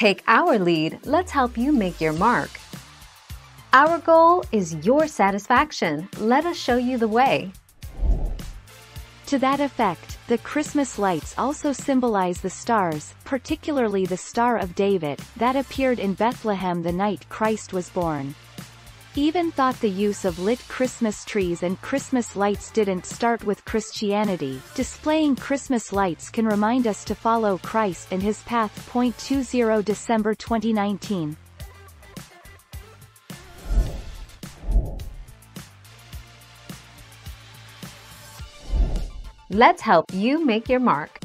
Take our lead, let's help you make your mark. Our goal is your satisfaction. Let us show you the way. To that effect, the Christmas lights also symbolize the stars, particularly the Star of David, that appeared in Bethlehem the night Christ was born. Even thought the use of lit Christmas trees and Christmas lights didn't start with Christianity. Displaying Christmas lights can remind us to follow Christ and his path. 20 December 2019. Let's help you make your mark.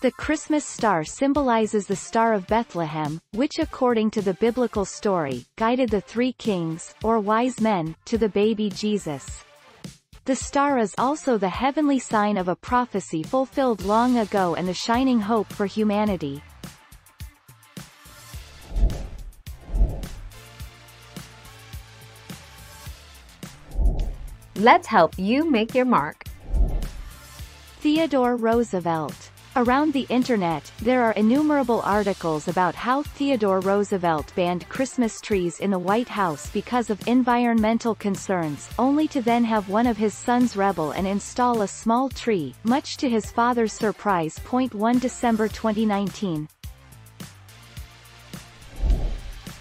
The Christmas star symbolizes the Star of Bethlehem, which according to the biblical story, guided the three kings, or wise men, to the baby Jesus. The star is also the heavenly sign of a prophecy fulfilled long ago and the shining hope for humanity. Let's help you make your mark. Theodore Roosevelt Around the Internet, there are innumerable articles about how Theodore Roosevelt banned Christmas trees in the White House because of environmental concerns, only to then have one of his sons rebel and install a small tree, much to his father's surprise. 1 December 2019.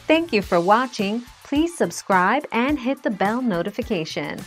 Thank you for watching. Please subscribe and hit the bell notification.